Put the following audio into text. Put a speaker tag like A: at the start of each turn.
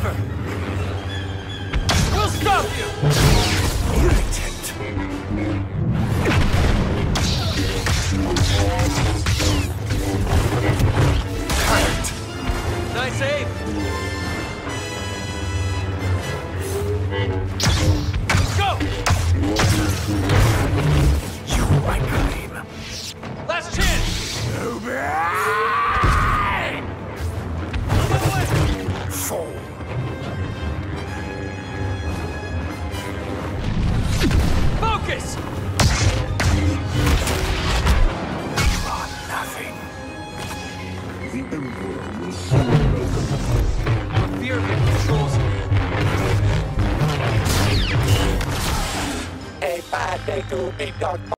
A: Never! We'll stop you!
B: Irritant. Tired.
A: Nice aim! Go!
B: You my name.
A: Last chance!
B: Fall.
A: Fear of it controls me.
C: Bad day to be.